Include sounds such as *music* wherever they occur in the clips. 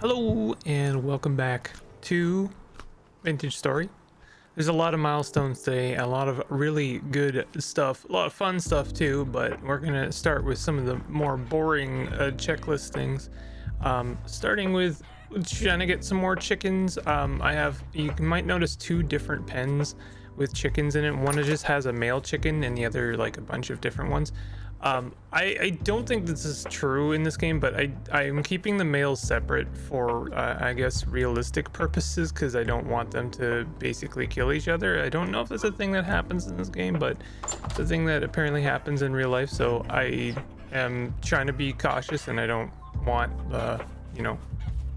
Hello and welcome back to Vintage Story. There's a lot of milestones today, a lot of really good stuff, a lot of fun stuff too, but we're gonna start with some of the more boring uh, checklist things. Um, starting with trying to get some more chickens. Um, I have, you might notice two different pens with chickens in it. One just has a male chicken and the other like a bunch of different ones. Um, I, I, don't think this is true in this game, but I, I'm keeping the males separate for, uh, I guess, realistic purposes because I don't want them to basically kill each other. I don't know if it's a thing that happens in this game, but it's a thing that apparently happens in real life. So I am trying to be cautious and I don't want, uh, you know,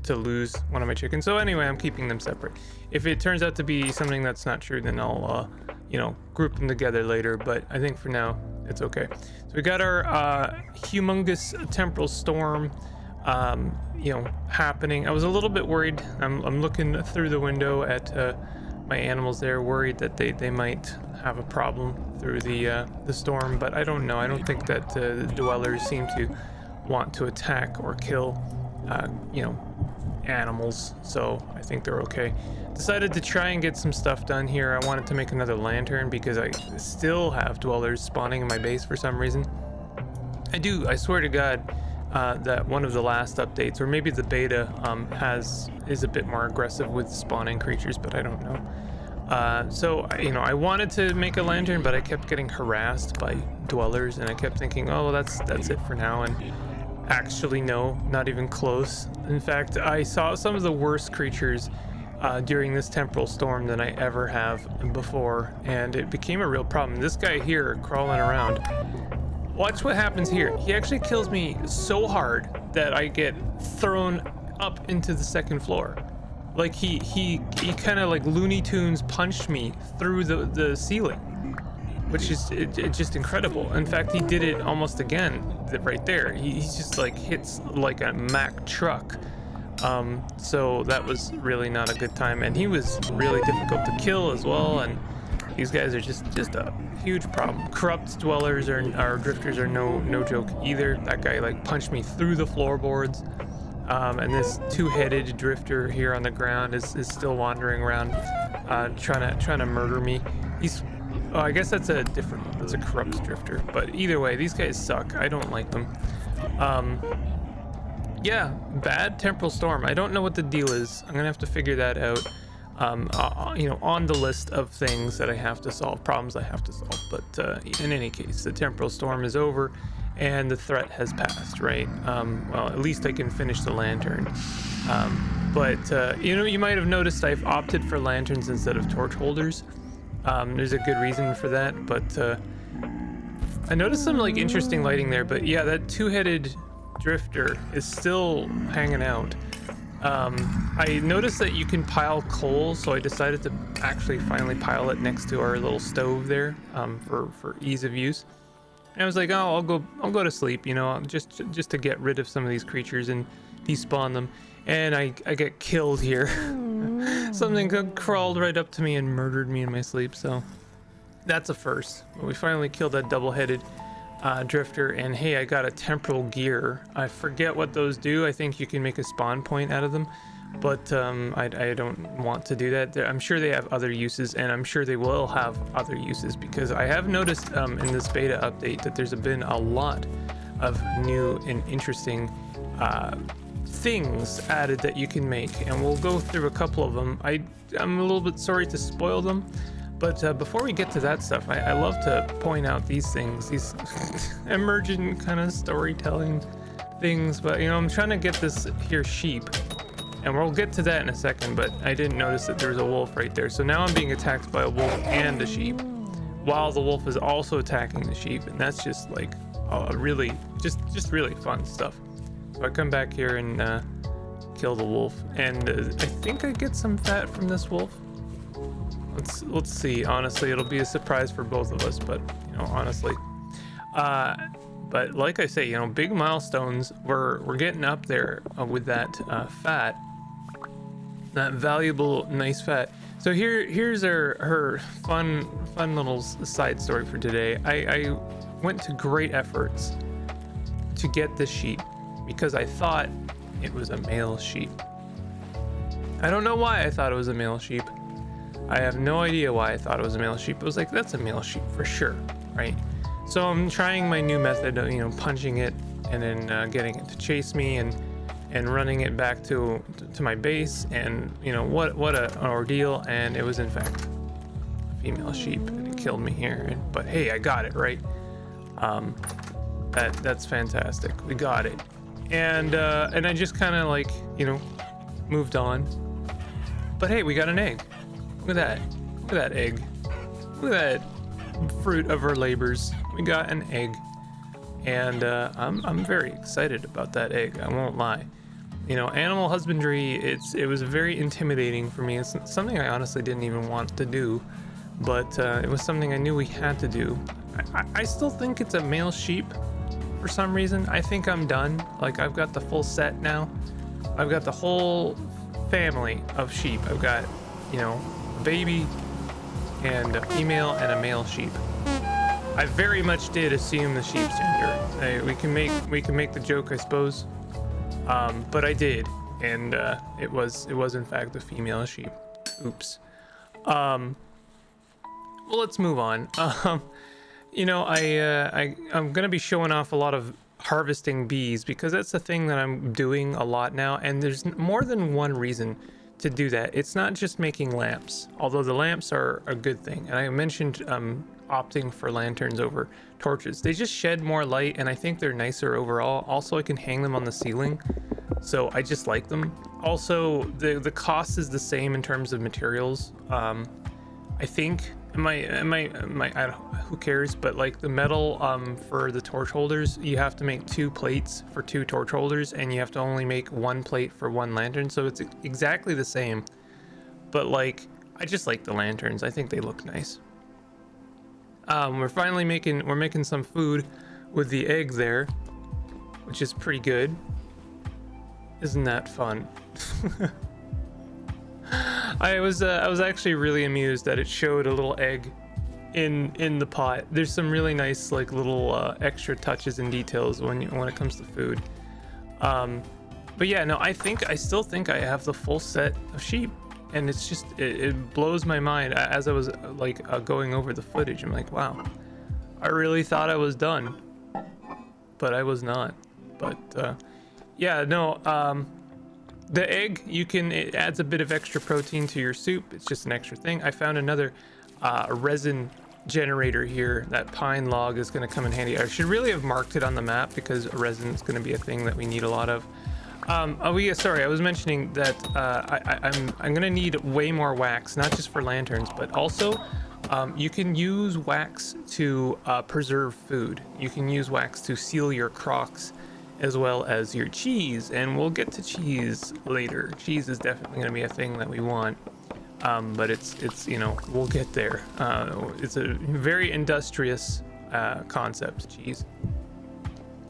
to lose one of my chickens. So anyway, I'm keeping them separate. If it turns out to be something that's not true, then I'll, uh, you know, group them together later. But I think for now, it's okay. So we got our uh, humongous temporal storm, um, you know, happening. I was a little bit worried. I'm, I'm looking through the window at uh, my animals there, worried that they, they might have a problem through the uh, the storm, but I don't know. I don't think that uh, the dwellers seem to want to attack or kill, uh, you know, animals. So I think they're okay decided to try and get some stuff done here. I wanted to make another lantern because I still have dwellers spawning in my base for some reason. I do, I swear to God, uh, that one of the last updates, or maybe the beta, um, has is a bit more aggressive with spawning creatures, but I don't know. Uh, so, you know, I wanted to make a lantern, but I kept getting harassed by dwellers, and I kept thinking, oh, well, that's that's it for now. And actually, no, not even close. In fact, I saw some of the worst creatures uh, during this temporal storm than I ever have before, and it became a real problem. This guy here crawling around. Watch what happens here. He actually kills me so hard that I get thrown up into the second floor. Like he he he kind of like Looney Tunes punched me through the the ceiling, which is it, it just incredible. In fact, he did it almost again right there. He, he just like hits like a Mack truck um, so that was really not a good time, and he was really difficult to kill as well. And these guys are just just a huge problem. Corrupt dwellers or, or drifters are no no joke either. That guy like punched me through the floorboards. Um, and this two-headed drifter here on the ground is, is still wandering around, uh, trying to trying to murder me. He's, oh, I guess that's a different, that's a corrupt drifter. But either way, these guys suck. I don't like them. Um, yeah, bad temporal storm. I don't know what the deal is. I'm gonna have to figure that out. Um, uh, uh, you know, on the list of things that I have to solve, problems I have to solve. But uh, in any case, the temporal storm is over, and the threat has passed. Right? Um, well, at least I can finish the lantern. Um, but uh, you know, you might have noticed I've opted for lanterns instead of torch holders. Um, there's a good reason for that, but uh, I noticed some like interesting lighting there. But yeah, that two-headed drifter is still hanging out. Um, I noticed that you can pile coal, so I decided to actually finally pile it next to our little stove there um, for for ease of use. And I was like, oh, I'll go, I'll go to sleep, you know, just just to get rid of some of these creatures and despawn them. And I I get killed here. *laughs* Something crawled right up to me and murdered me in my sleep. So that's a first. We finally killed that double-headed uh, drifter and hey I got a temporal gear I forget what those do I think you can make a spawn point out of them but um, I, I, don't want to do that I'm sure they have other uses and I'm sure they will have other uses because I have noticed um, in this beta update that there's been a lot of new and interesting uh, things added that you can make and we'll go through a couple of them I, I'm a little bit sorry to spoil them but uh, before we get to that stuff, I, I love to point out these things, these *laughs* emergent kind of storytelling things. But you know, I'm trying to get this here sheep, and we'll get to that in a second. But I didn't notice that there's a wolf right there. So now I'm being attacked by a wolf and a sheep, while the wolf is also attacking the sheep, and that's just like a really, just just really fun stuff. So I come back here and uh, kill the wolf, and uh, I think I get some fat from this wolf. Let's let's see. Honestly, it'll be a surprise for both of us, but you know, honestly. Uh, but like I say, you know, big milestones. We're we're getting up there uh, with that uh, fat, that valuable, nice fat. So here here's her her fun fun little side story for today. I, I went to great efforts to get this sheep because I thought it was a male sheep. I don't know why I thought it was a male sheep. I have no idea why I thought it was a male sheep. It was like, that's a male sheep for sure, right? So I'm trying my new method of, you know, punching it and then uh, getting it to chase me and and running it back to to my base and you know what what a, an ordeal and it was in fact a female sheep and it killed me here but hey I got it right um that that's fantastic we got it and uh and I just kind of like you know moved on. But hey we got an egg. Look at that. Look at that egg. Look at that fruit of our labors. We got an egg. And uh, I'm, I'm very excited about that egg i won't lie. You know animal husbandry it's it was very intimidating for me. It's something i honestly didn't even want to do but uh, it was something i knew we had to do. I, I still think it's a male sheep for some reason i think i'm done like i've got the full set now i've got the whole family of sheep i've got you know a baby and a female and a male sheep I very much did assume the sheep's gender. I, we can make we can make the joke, I suppose, um, but I did, and uh, it was it was in fact the female sheep. Oops. Um, well, let's move on. *laughs* Um, you know, I, uh, I I'm gonna be showing off a lot of harvesting bees because that's the thing that I'm doing a lot now, and there's more than one reason to do that. It's not just making lamps, although the lamps are a good thing. And I mentioned um, opting for lanterns over torches. They just shed more light and I think they're nicer overall. Also, I can hang them on the ceiling, so I just like them. Also, the, the cost is the same in terms of materials. Um, I think, am I, am I, I who cares? But like the metal um, for the torch holders, you have to make two plates for two torch holders and you have to only make one plate for one lantern. So it's exactly the same. But like, I just like the lanterns. I think they look nice. Um, we're finally making we're making some food with the egg there, which is pretty good. Isn't that fun? *laughs* I was uh, I was actually really amused that it showed a little egg in in the pot. There's some really nice like little uh, extra touches and details when you, when it comes to food. Um, but yeah, no, I think I still think I have the full set of sheep and it's just it, it, blows my mind as i was like uh, going over the footage i'm like wow i really thought i was done but i was not but uh, yeah no um, the egg you can it adds a bit of extra protein to your soup. It's just an extra thing. I found another uh, resin generator here. That pine log is going to come in handy. I should really have marked it on the map because resin is going to be a thing that we need a lot of. Um, oh yeah, sorry, I was mentioning that uh, I, am I'm, I'm gonna need way more wax, not just for lanterns, but also um, you can use wax to uh, preserve food. You can use wax to seal your crocks as well as your cheese, and we'll get to cheese later. Cheese is definitely gonna be a thing that we want. Um, but it's it's you know we'll get there. Uh, it's a very industrious uh, concept, cheese.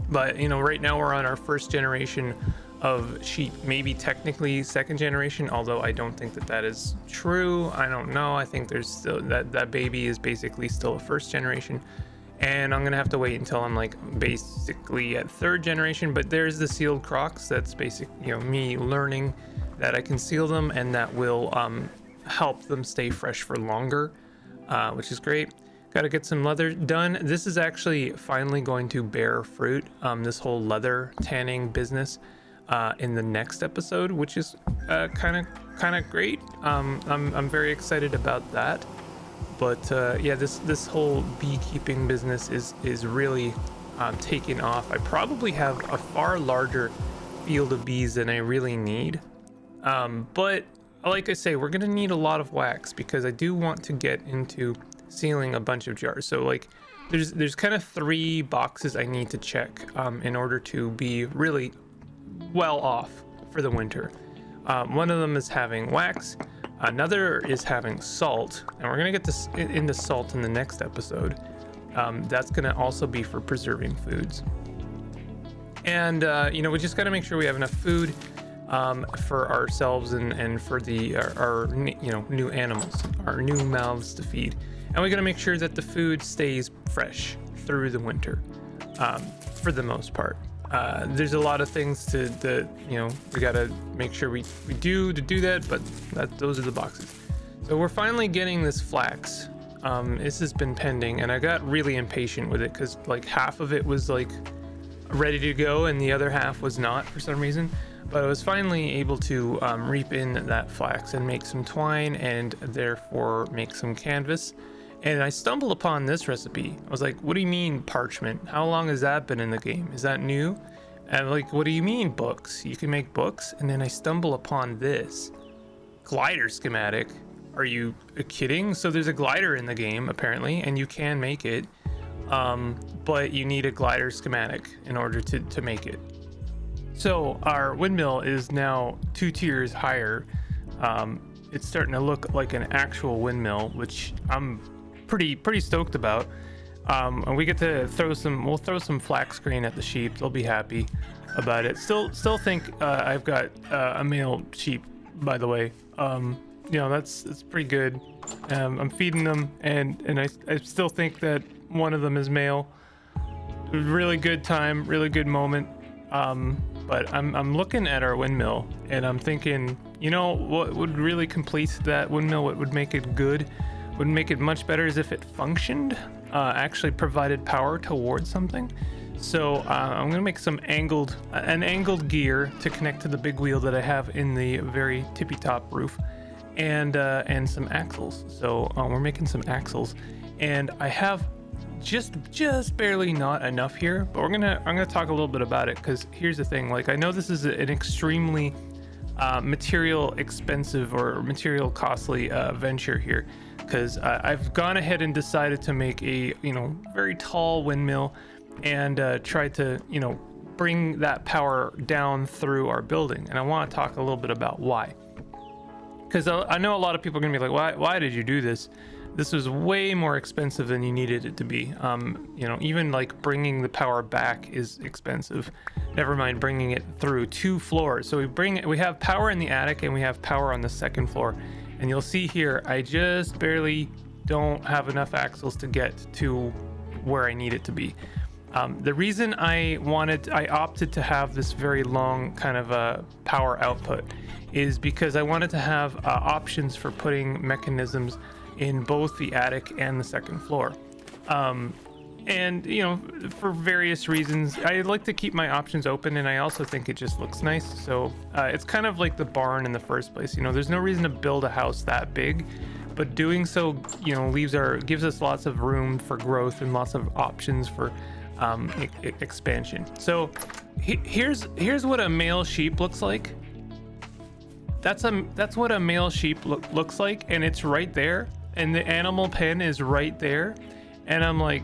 But you know, right now we're on our first generation of sheep, maybe technically second generation, although I don't think that that is true. I don't know. I think there's still that that baby is basically still a first generation. And I'm gonna have to wait until I'm like basically at third generation. But there's the sealed crocks. That's basic, you know, me learning that I can seal them and that will um, help them stay fresh for longer, uh, which is great. Got to get some leather done. This is actually finally going to bear fruit. Um, this whole leather tanning business uh, in the next episode, which is kind of kind of great. Um, I'm I'm very excited about that. But uh, yeah, this this whole beekeeping business is is really um, taking off. I probably have a far larger field of bees than I really need. Um, but like I say, we're gonna need a lot of wax because I do want to get into sealing a bunch of jars. So like there's there's kind of three boxes I need to check um, in order to be really well off for the winter. Um, one of them is having wax, another is having salt, and we're gonna get this into salt in the next episode. Um, that's gonna also be for preserving foods. And uh, you know, we just gotta make sure we have enough food um, for ourselves and, and for the our, our, you know new animals, our new mouths to feed. And we gotta make sure that the food stays fresh through the winter, um, for the most part. Uh, there's a lot of things to that you know we gotta make sure we, we do to do that but that those are the boxes. So we're finally getting this flax. Um, this has been pending and i got really impatient with it because like half of it was like ready to go and the other half was not for some reason. But i was finally able to um, reap in that flax and make some twine and therefore make some canvas and I stumbled upon this recipe. I was like, what do you mean parchment? How long has that been in the game? Is that new? And like, what do you mean books? You can make books? And then I stumble upon this glider schematic. Are you kidding? So there's a glider in the game apparently, and you can make it. Um, but you need a glider schematic in order to, to make it. So our windmill is now two tiers higher. Um, it's starting to look like an actual windmill, which I'm pretty pretty stoked about. Um, and we get to throw some. We'll throw some flax grain at the sheep. They'll be happy about it. Still, still think uh, I've got uh, a male sheep. By the way, um, you know that's that's pretty good. Um, I'm feeding them, and and I I still think that one of them is male. Really good time, really good moment. Um, but I'm I'm looking at our windmill, and I'm thinking, you know, what would really complete that windmill? What would make it good? Would make it much better is if it functioned, uh, actually provided power towards something. So uh, I'm gonna make some angled, an angled gear to connect to the big wheel that I have in the very tippy top roof, and uh, and some axles. So uh, we're making some axles, and I have just just barely not enough here. But we're gonna I'm gonna talk a little bit about it because here's the thing. Like I know this is an extremely uh, material expensive or material costly uh, venture here because I've gone ahead and decided to make a you know very tall windmill and uh, try to you know bring that power down through our building. And I want to talk a little bit about why. Because I know a lot of people are gonna be like why why did you do this? This was way more expensive than you needed it to be. Um, you know even like bringing the power back is expensive. Never mind bringing it through two floors. So we bring we have power in the attic and we have power on the second floor and you'll see here, I just barely don't have enough axles to get to where I need it to be. Um, the reason I wanted, I opted to have this very long kind of a power output is because I wanted to have uh, options for putting mechanisms in both the attic and the second floor. Um, and you know for various reasons i like to keep my options open and i also think it just looks nice. So uh, it's kind of like the barn in the first place you know there's no reason to build a house that big but doing so you know leaves our gives us lots of room for growth and lots of options for um, e expansion. So he here's here's what a male sheep looks like. That's a that's what a male sheep lo looks like and it's right there and the animal pen is right there. And i'm like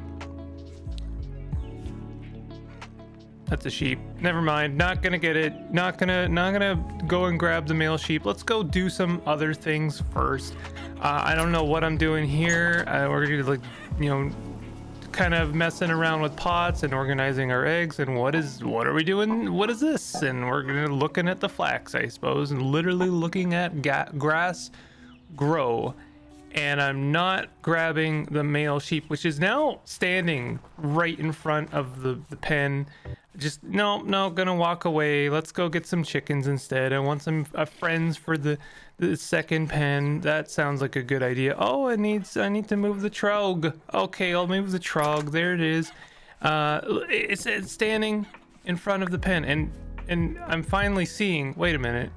That's a sheep. Never mind. Not gonna get it. Not gonna not gonna go and grab the male sheep. Let's go do some other things first. Uh, I don't know what I'm doing here. Uh, we're gonna like, you know, kind of messing around with pots and organizing our eggs. And what is what are we doing? What is this? And we're gonna looking at the flax, I suppose, and literally looking at grass grow and I'm not grabbing the male sheep, which is now standing right in front of the, the pen. Just, no, no, gonna walk away. Let's go get some chickens instead. I want some uh, friends for the, the second pen. That sounds like a good idea. Oh, it needs, I need to move the trog. Okay, I'll move the trog. There it is. Uh, it's, it's standing in front of the pen and, and I'm finally seeing, wait a minute.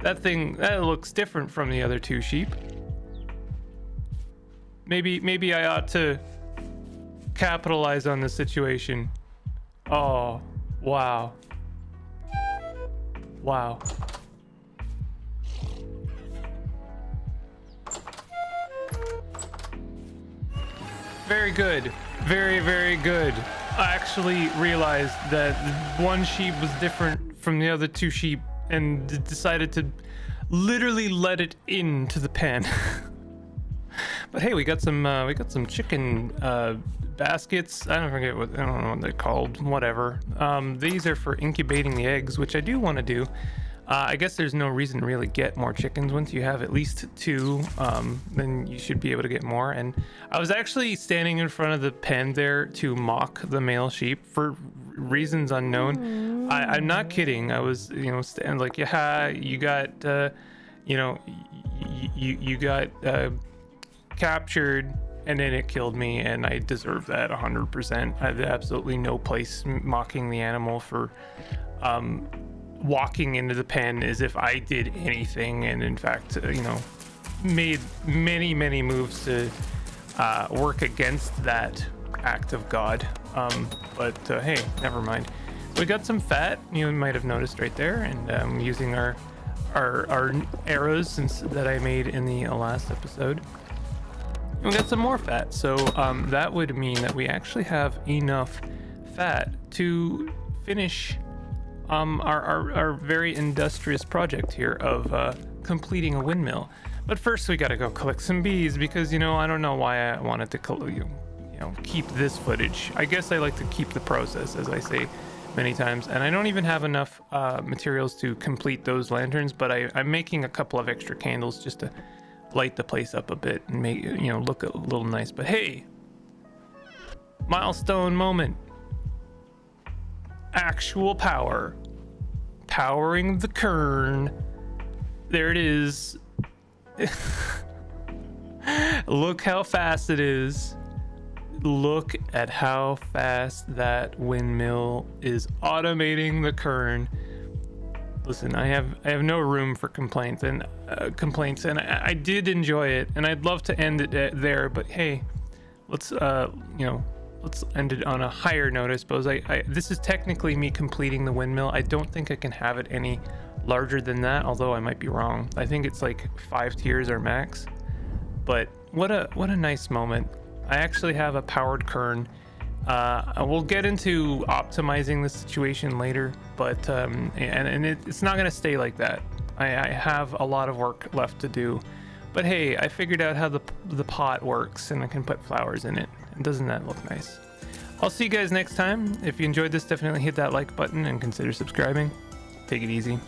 That thing, that looks different from the other two sheep. Maybe maybe I ought to capitalize on the situation. Oh, wow. Wow. Very good. Very, very good. I actually realized that one sheep was different from the other two sheep and decided to literally let it into the pen. *laughs* But hey, we got some uh, we got some chicken uh, baskets. I don't forget what I don't know what they're called. Whatever. Um, these are for incubating the eggs, which I do want to do. Uh, I guess there's no reason to really get more chickens. Once you have at least two, um, then you should be able to get more. And I was actually standing in front of the pen there to mock the male sheep for reasons unknown. I, I'm not kidding. I was, you know, stand like, yeah, you got, uh, you know, you you got uh, captured, and then it killed me, and I deserve that 100%. I have absolutely no place mocking the animal for um, walking into the pen as if I did anything, and in fact, uh, you know, made many many moves to uh, work against that act of God. Um, but uh, hey, never mind. We got some fat. You might have noticed right there, and um, using our our our arrows since that I made in the last episode. We got some more fat, so um, that would mean that we actually have enough fat to finish um, our, our, our very industrious project here of uh, completing a windmill. But first, we gotta go collect some bees because you know I don't know why I wanted to you you know keep this footage. I guess I like to keep the process, as I say many times, and I don't even have enough uh, materials to complete those lanterns. But I, I'm making a couple of extra candles just to light the place up a bit and make you know look a little nice. But hey, milestone moment. Actual power. Powering the quern. There it is. *laughs* Look how fast it is. Look at how fast that windmill is automating the quern. Listen, I have I have no room for complaints and uh, complaints, and I, I did enjoy it, and I'd love to end it uh, there. But hey, let's uh you know let's end it on a higher note, I suppose. I, I this is technically me completing the windmill. I don't think I can have it any larger than that, although I might be wrong. I think it's like five tiers or max. But what a what a nice moment. I actually have a powered quern. Uh, we'll get into optimizing the situation later, but um, and, and it, it's not gonna stay like that. I, I have a lot of work left to do, but hey, I figured out how the the pot works, and I can put flowers in it. And doesn't that look nice? I'll see you guys next time. If you enjoyed this, definitely hit that like button and consider subscribing. Take it easy.